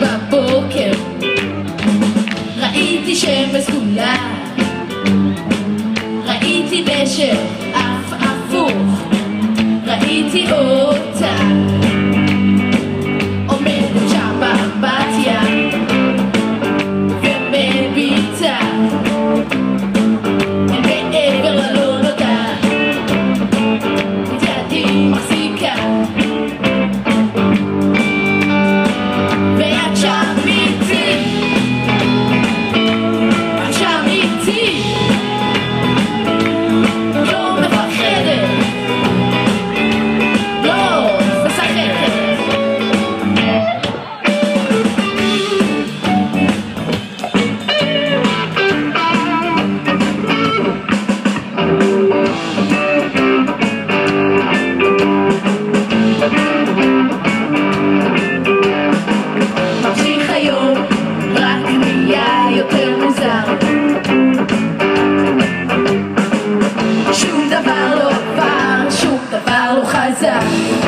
בבוקר, ראיתי שמש סגולה, נשר אף הפוך, ראיתי אות i Kaiser.